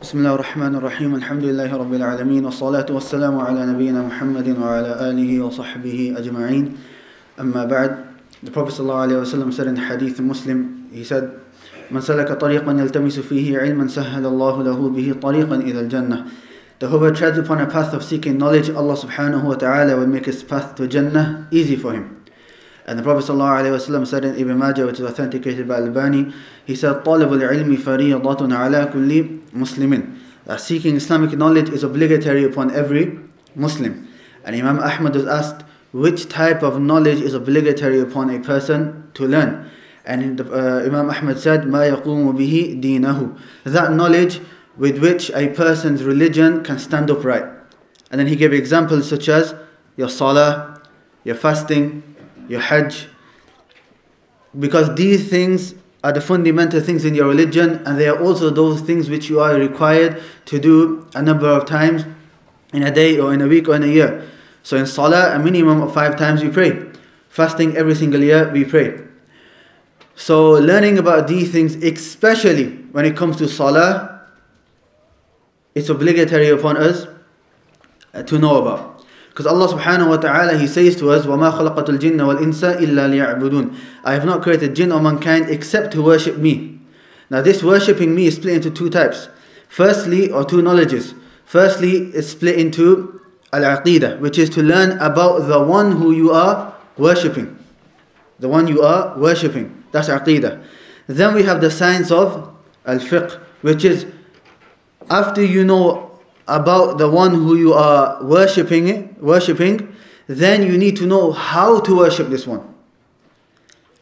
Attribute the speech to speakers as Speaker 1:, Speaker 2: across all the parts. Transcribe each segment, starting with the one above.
Speaker 1: بسم الله الرحمن الرحيم الحمد لله رب العالمين والصلاة والسلام على نبينا محمد وعلى آله وصحبه أجمعين أما بعد The Prophet ﷺ said in Hadith Muslim he said من سلك طريقا يلتمس فيه علما سهل الله له به طريقا إلى الجنة The whoever treads upon a path of seeking knowledge, Allah subhanahu wa ta'ala will make his path to Jannah easy for him. And the Prophet ﷺ said in Ibn Majah, which is authenticated by Albani, he said, طَلَبُ الْعِلْمِ فَرِيَضَةٌ عَلَى كُلِّ مُسْلِمٍ Seeking Islamic knowledge is obligatory upon every Muslim. And Imam Ahmad was asked, which type of knowledge is obligatory upon a person to learn? And the, uh, Imam Ahmad said, مَا يَقُومُ بِهِ دِينَهُ That knowledge with which a person's religion can stand upright. And then he gave examples such as your salah, your fasting, your hajj. Because these things are the fundamental things in your religion, and they are also those things which you are required to do a number of times in a day or in a week or in a year. So in salah, a minimum of five times we pray. Fasting every single year we pray. So learning about these things, especially when it comes to salah, it's obligatory upon us to know about. Because Allah subhanahu wa ta'ala, He says to us, وَمَا خَلَقَتُ الْجِنَّ وَالْإِنسَ إِلَّا لِيَعْبُدُونَ I have not created jinn or mankind except to worship me. Now this worshipping me is split into two types. Firstly, or two knowledges. Firstly, it's split into al-aqidah, which is to learn about the one who you are worshipping. The one you are worshipping. That's aqidah. Then we have the science of al-fiqh, which is after you know about the one who you are worshipping, worshipping, then you need to know how to worship this one.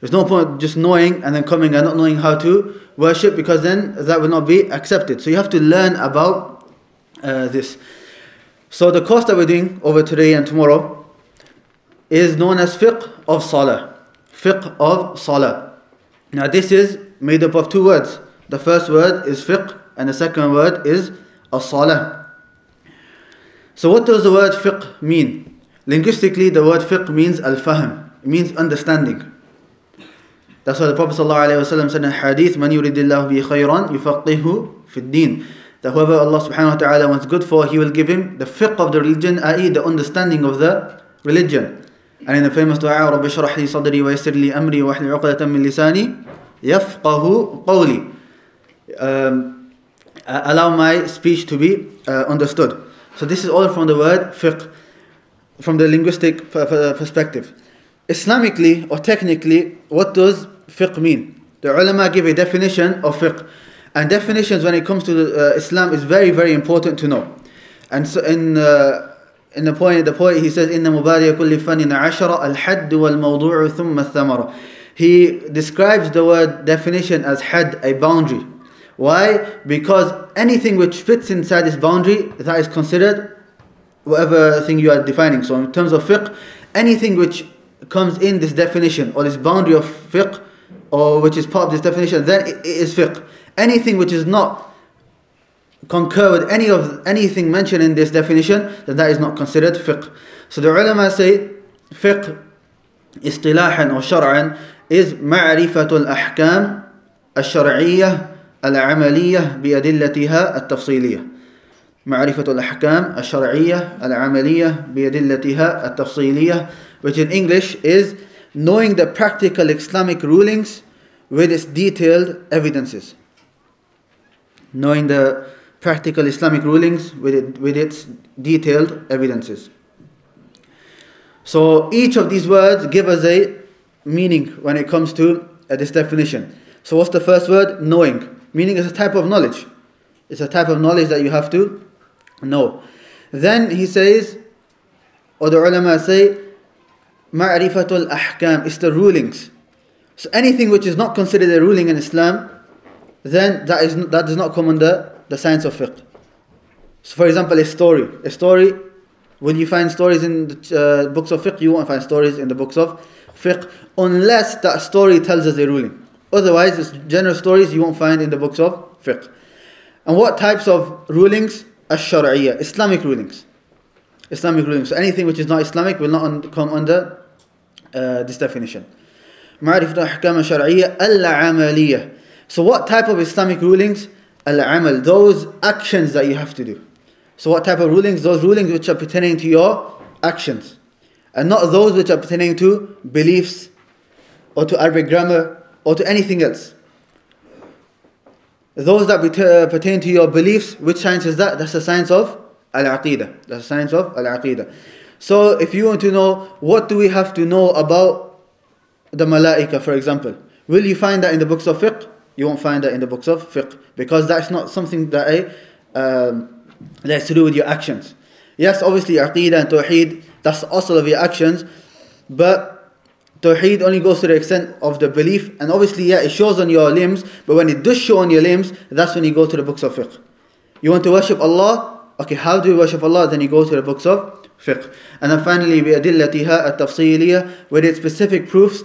Speaker 1: There's no point just knowing and then coming and not knowing how to worship because then that will not be accepted. So you have to learn about uh, this. So the course that we're doing over today and tomorrow is known as fiqh of salah. Fiqh of salah. Now this is made up of two words. The first word is fiqh and the second word is as-salah. So what does the word fiqh mean? Linguistically, the word fiqh means al-fahm. It means understanding. That's why the Prophet ﷺ said in hadith, Man yuridillahu bi khayran yufaqihu fi din. That whoever Allah subhanahu wa ta'ala wants good for, He will give him the fiqh of the religion, i.e. the understanding of the religion. And in the famous dua, رَبِّ شرح لي صدري ويسر لي أمري وحل عقدة من لساني يفقه قولي. Um, uh, allow my speech to be uh, understood. So this is all from the word fiqh, from the linguistic perspective. Islamically or technically, what does fiqh mean? The ulama give a definition of fiqh. And definitions when it comes to the, uh, Islam is very, very important to know. And so in, uh, in the point, the point he says, إِنَّ مُبَارِيَ كُلِّ فَنٍ عَشَرَ الْحَدُّ وَالْمَوْضُوعُ ثُمَّ الثَّمَرَ He describes the word definition as had, a boundary. Why? Because anything which fits inside this boundary, that is considered whatever thing you are defining. So in terms of fiqh, anything which comes in this definition or this boundary of fiqh or which is part of this definition, then it is fiqh. Anything which is not concur with any of anything mentioned in this definition, then that is not considered fiqh. So the ulama say fiqh istilahan or shar'an is ma'rifatul ahkam al-shar'iyyah العملية بأدلتها التفصيلية معرفة الأحكام الشرعية العملية بأدلتها التفصيلية which in English is knowing the practical Islamic rulings with its detailed evidences knowing the practical Islamic rulings with, it, with its detailed evidences so each of these words give us a meaning when it comes to uh, this definition so what's the first word knowing meaning it's a type of knowledge. It's a type of knowledge that you have to know. Then he says, or the ulama say, ma'rifatul ahkam, it's the rulings. So anything which is not considered a ruling in Islam, then that is that does not come under the science of fiqh. So for example, a story. A story, will you find stories in the uh, books of fiqh? You won't find stories in the books of fiqh unless that story tells us a ruling. Otherwise, it's general stories you won't find in the books of fiqh. And what types of rulings? Ash-Shar'iyya, Islamic rulings. Islamic rulings. So anything which is not Islamic will not un come under uh, this definition. Ma'rifat ahkam shar'iyya al-amaliyya. So what type of Islamic rulings? Al-amal, those actions that you have to do. So what type of rulings? Those rulings which are pertaining to your actions. And not those which are pertaining to beliefs or to Arabic grammar or to anything else. Those that pertain to your beliefs, which science is that? That's the science of al-aqidah. That's the science of al-aqidah. So if you want to know what do we have to know about the malaika, for example, will you find that in the books of fiqh? You won't find that in the books of fiqh because that's not something that I, um, that's to do with your actions. Yes, obviously aqidah and tawheed, that's also of your actions, but Tawheed only goes to the extent of the belief, and obviously, yeah, it shows on your limbs, but when it does show on your limbs, that's when you go to the books of fiqh. You want to worship Allah? Okay, how do you worship Allah? Then you go to the books of fiqh. And then finally, بأدلتها التفصيلية, with its specific proofs.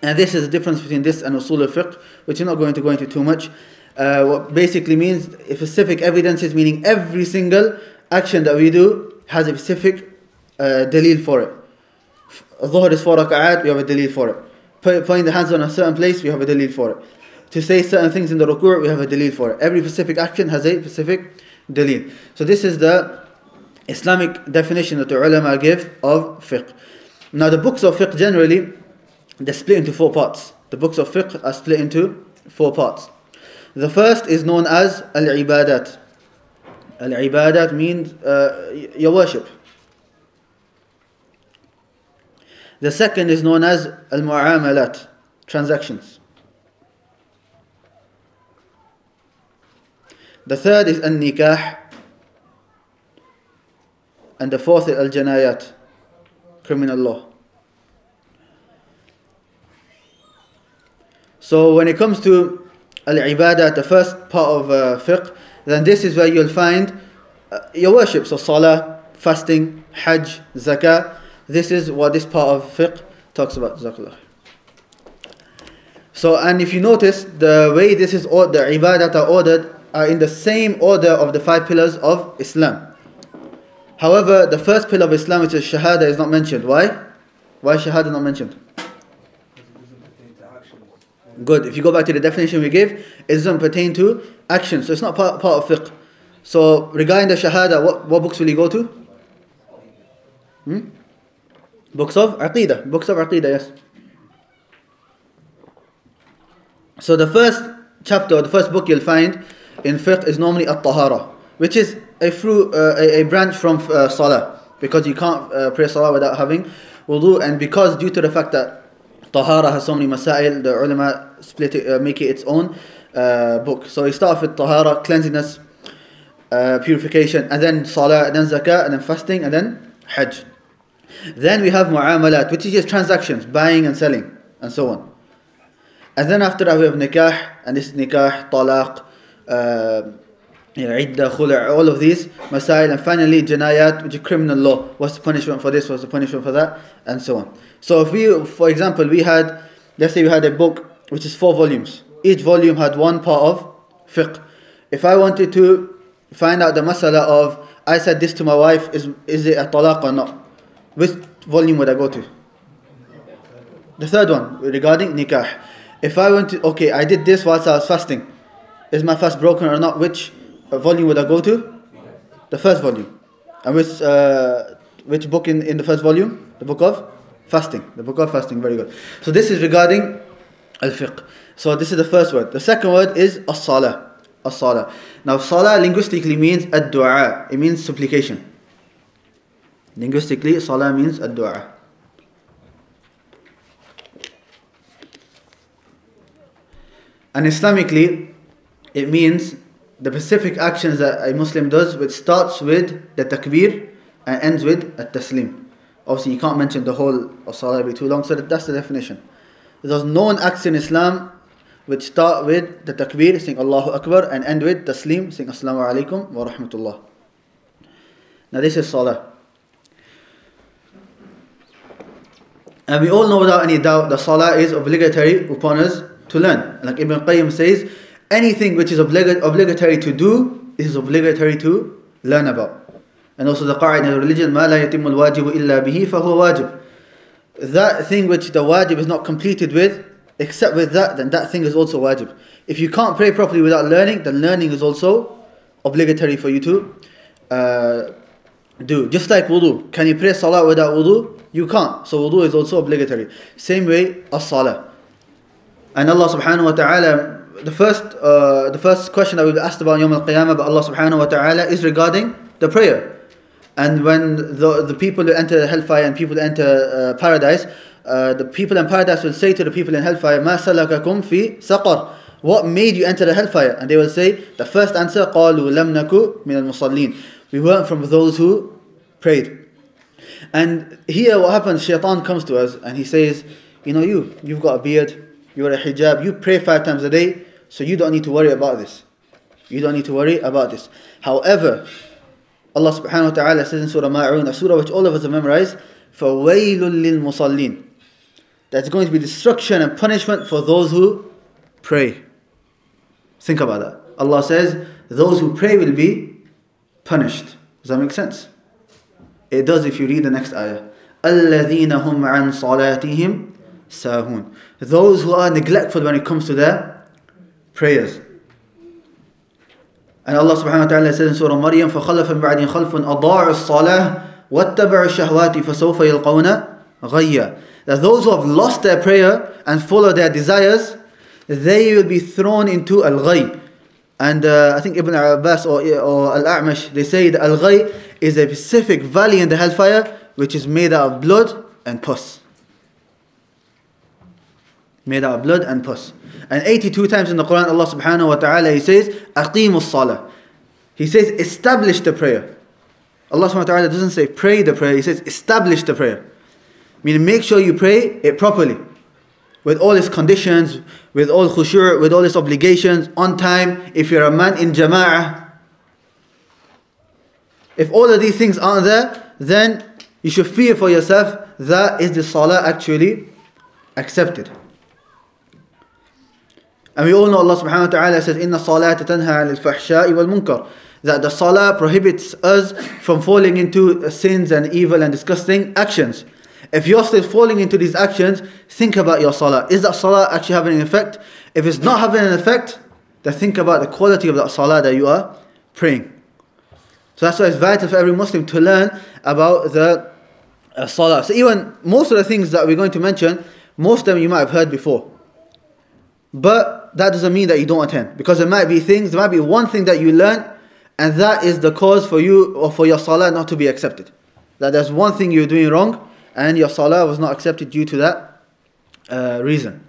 Speaker 1: And this is the difference between this and usul al-fiqh, which I'm not going to go into too much. Uh, what basically means specific evidences, meaning every single action that we do has a specific uh, dalil for it. Dhuhr is four rak'at, we have a dalil for it. Putting the hands on a certain place, we have a dalil for it. To say certain things in the ruku', we have a dalil for it. Every specific action has a specific dalil. So this is the Islamic definition that the ulama give of fiqh. Now the books of fiqh generally, they're split into four parts. The books of fiqh are split into four parts. The first is known as al-ibadat. Al-ibadat means uh, your worship. The second is known as al-mu'amalat, transactions. The third is al-nikah. And the fourth is al-janayat, criminal law. So when it comes to al-ibadah, the first part of uh, fiqh, then this is where you'll find uh, your worship. So salah, fasting, hajj, zakah, this is what this part of fiqh talks about. So, and if you notice, the way this is, the ibadat are ordered are in the same order of the five pillars of Islam. However, the first pillar of Islam, which is Shahada, is not mentioned. Why? Why Shahada not mentioned? Good. If you go back to the definition we gave, it doesn't pertain to action. So it's not part, part of fiqh. So regarding the Shahada, what, what books will you go to? Hmm? Books of Aqidah. Books of Aqidah, yes. So the first chapter, the first book you'll find in fiqh is normally At-Tahara, which is a fruit, uh, a, a, branch from uh, Salah, because you can't uh, pray Salah without having wudu, and because due to the fact that Tahara has so many masail, the ulama split it, uh, make it its own uh, book. So we start with Tahara, cleanliness, uh, purification, and then Salah, and then Zakah, and then fasting, and then Hajj. Then we have mu'amalat, which is just transactions, buying and selling, and so on. And then after that we have nikah, and this is nikah, talaq, uh, all of these, masail, and finally janayat, which is criminal law. What's the punishment for this, what's the punishment for that, and so on. So if we, for example, we had, let's say we had a book which is four volumes. Each volume had one part of fiqh. If I wanted to find out the masala of, I said this to my wife, is, is it a talaq or not? Which volume would I go to? The third one, regarding nikah. If I went to, okay, I did this whilst I was fasting. Is my fast broken or not? Which volume would I go to? The first volume. And which, uh, which book in, in the first volume? The book of fasting. The book of fasting, very good. So this is regarding al-fiqh. So this is the first word. The second word is as-salah. As-salah. Now salah linguistically means ad-du'a. It means supplication. Linguistically, salah means a dua. And Islamically, it means the specific actions that a Muslim does, which starts with the takbir and ends with a taslim. Obviously, you can't mention the whole of salah, be too long, so that's the definition. There's no one acts in Islam which start with the takbir, saying Allahu Akbar, and end with taslim, saying Assalamu alaikum wa rahmatullah. Now, this is salah. And we all know without any doubt that salah is obligatory upon us to learn. Like Ibn Qayyim says, anything which is oblig- obligatory to do is obligatory to learn about. And also the qa'idah of religion, ما لا يتم الواجب إلا به فهو واجب. That thing which the wajib is not completed with, except with that, then that thing is also wajib. If you can't pray properly without learning, then learning is also obligatory for you to uh, do. Just like wudu. Can you pray salah without wudu? You can't. So wudu is also obligatory. Same way as salah. And Allah subhanahu wa ta'ala, the first, uh, the first question that we will be asked about Yawm al-Qiyamah by Allah subhanahu wa ta'ala is regarding the prayer. And when the, the people who enter hellfire and people who enter uh, paradise, uh, the people in paradise will say to the people in hellfire, مَا سَلَكَكُمْ فِي سَقَرٍ What made you enter the hellfire? And they will say, the first answer, قَالُوا لَمْ نَكُ مِنَ الْمُصَلِّينَ We weren't from those who prayed. And here what happens, shaitan comes to us and he says, you know you, you've got a beard, you wear a hijab, you pray five times a day, so you don't need to worry about this. You don't need to worry about this. However, Allah subhanahu wa ta'ala says in Surah Ma'un, a surah which all of us have memorized, فَوَيْلٌ لِلْمُصَلِّينَ That's going to be destruction and punishment for those who pray. Think about that. Allah says, those who pray will be punished. Does that make sense? It does if you read the next ayah. الَّذِينَ هُمْ عَنْ صَلَاتِهِمْ سَاهُونَ Those who are neglectful when it comes to their prayers. And Allah subhanahu wa ta'ala says in Surah Maryam, فَخَلَفَ مِنْ بَعْدِهِمْ خَلْفٌ أَضَاعُوا الصَّلَاةِ وَاتَّبَعُوا الشَّهْوَاتِ فَسَوْفَ يَلْقَوْنَ غَيًّا That those who have lost their prayer and follow their desires, they will be thrown into al-ghay. and uh, I think Ibn Abbas or, or Al-A'mash, they say that al-ghay is a specific valley in the hellfire which is made out of blood and pus. Made out of blood and pus. And 82 times in the Quran, Allah subhanahu wa ta'ala, He says, Aqimus salah. He says, establish the prayer. Allah subhanahu wa ta'ala doesn't say pray the prayer, He says, establish the prayer. Meaning, make sure you pray it properly. With all its conditions, with all khushur, with all its obligations, on time, if you're a man in jama'ah. If all of these things aren't there, then you should fear for yourself that is the salah actually accepted. And we all know Allah subhanahu wa ta'ala says, Inna salata tanha al wal munkar. That the salah prohibits us from falling into sins and evil and disgusting actions. If you're still falling into these actions, think about your salah. Is that salah actually having an effect? If it's not having an effect, then think about the quality of that salah that you are praying. So that's why it's vital for every Muslim to learn about the uh, salah. So even most of the things that we're going to mention, most of them you might have heard before. But that doesn't mean that you don't attend. Because there might be things, there might be one thing that you learn, and that is the cause for you or for your salah not to be accepted. That there's one thing you're doing wrong, and your salah was not accepted due to that uh, reason.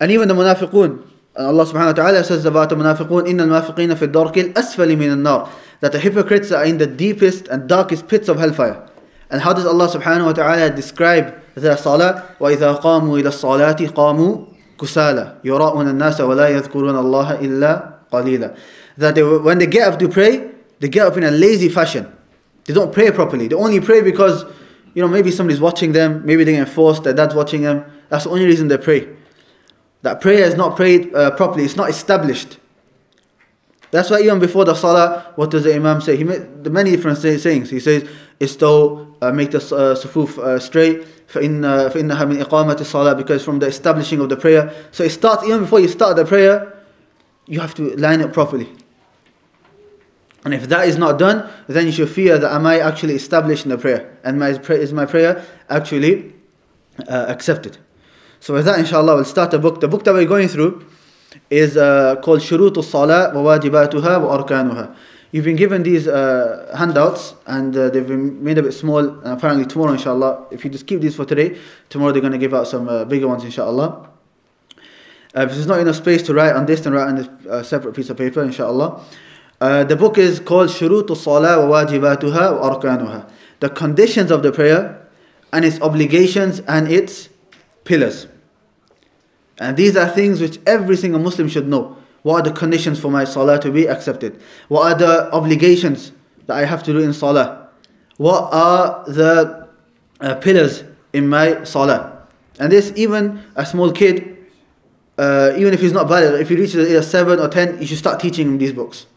Speaker 1: And even the munafiqun, Allah subhanahu wa ta'ala says about the munafiqun, إِنَّ الْمُنَافِقِينَ فِي الدَّرْكِ الْأَسْفَلِ مِنَ النَّارِ That the hypocrites are in the deepest and darkest pits of hellfire. And how does Allah subhanahu wa ta'ala describe their salah? وَإِذَا قَامُوا إِلَى الصَّلَاةِ قَامُوا كسالى يراؤون الناس ولا يذكرون الله إلا قليلا that they, when they get up to pray they get up in a lazy fashion they don't pray properly they only pray because you know maybe somebody's watching them maybe they're getting forced their dad's watching them that's the only reason they pray that prayer is not prayed uh, properly it's not established that's why even before the salah what does the imam say he made the many different sayings he says istaw uh, make the uh, sufuf uh, straight فإن فإنها من إقامة الصلاة because from the establishing of the prayer. So it starts even before you start the prayer, you have to line it properly. And if that is not done, then you should fear that am I actually established in the prayer? And my pray- is my prayer actually uh, accepted? So with that, inshallah, we'll start the book. The book that we're going through is uh, called Shurutu Salah wa Wajibatuha. You've been given these uh, handouts and uh, they've been made a bit small. And apparently tomorrow, inshallah, if you just keep these for today, tomorrow they're going to give out some uh, bigger ones, inshallah. Uh, if there's not enough space to write on this, then write on a uh, separate piece of paper, inshallah. Uh, the book is called Shurut al-Salah wa wajibatuha wa arkanuha. The conditions of the prayer and its obligations and its pillars. And these are things which every single Muslim should know. What are the conditions for my salah to be accepted? What are the obligations that I have to do in salah? What are the uh, pillars in my salah? And this, even a small kid, uh, even if he's not valid, if he reaches either 7 or 10, you should start teaching him these books.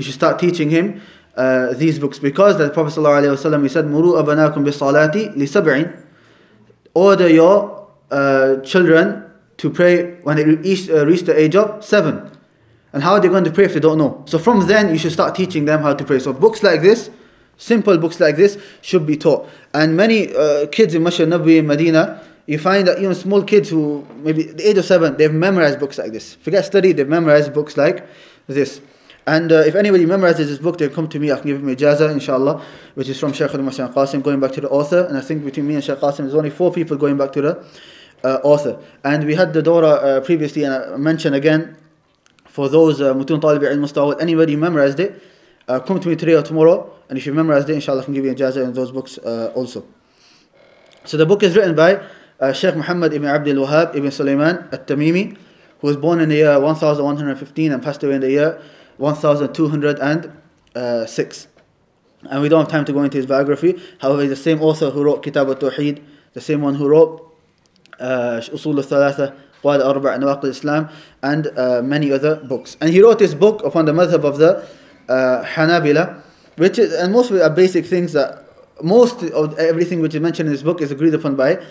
Speaker 1: You should start teaching him uh, these books because the Prophet ﷺ, he said, Muru abanakum bi salati li sab'in. Order your uh, children to pray when they reach, uh, reach the age of seven. And how are they going to pray if they don't know? So from then, you should start teaching them how to pray. So books like this, simple books like this, should be taught. And many uh, kids in Masjid Nabi in Medina, you find that even small kids who maybe the age of seven, they've memorized books like this. Forget study, they've memorized books like this. And uh, if anybody memorizes this book, they come to me, I can give him ijaza, inshallah, which is from Shaykh al-Muhsin Qasim, going back to the author. And I think between me and Shaykh Qasim, there's only four people going back to the uh, author. And we had the Dora uh, previously, and I mentioned again, for those uh, Mutun Talib al Mustawad, anybody memorized it, uh, come to me today or tomorrow, and if you memorized it, inshallah, I can give you ijaza in those books also. So the book is written by uh, Sheikh Muhammad ibn Abdul Wahab ibn Sulaiman at Tamimi, who was born in the year 1115 and passed away in the year 1206. And we don't have time to go into his biography. However, the same author who wrote Kitab al-Tawheed, the same one who wrote uh, Usul al-Thalatha, Qad Arba' Nawaqid Islam, and uh, many other books. And he wrote this book upon the madhab of the uh, Hanabila, which is, and most of are basic things that most of everything which is mentioned in this book is agreed upon by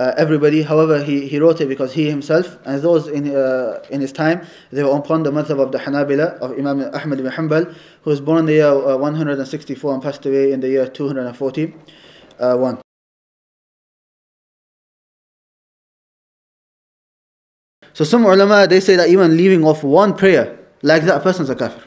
Speaker 1: uh, everybody. However, he, he wrote it because he himself and those in uh, in his time they were upon the madhab of the Hanabila of Imam Ahmad ibn Hanbal, who was born in the year uh, 164 and passed away in the year 241. So some ulama they say that even leaving off one prayer like that person's a kafir.